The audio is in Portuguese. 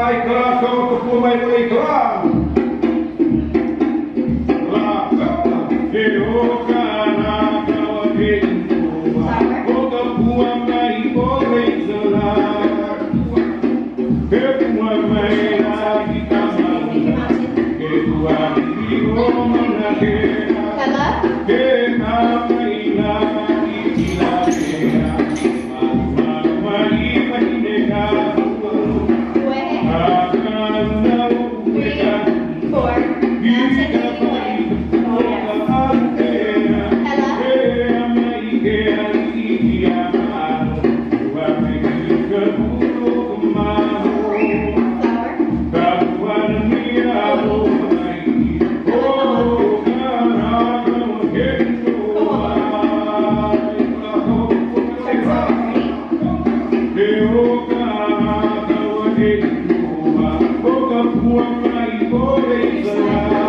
Ai, cara, como tu for mais legal. Lá, One night for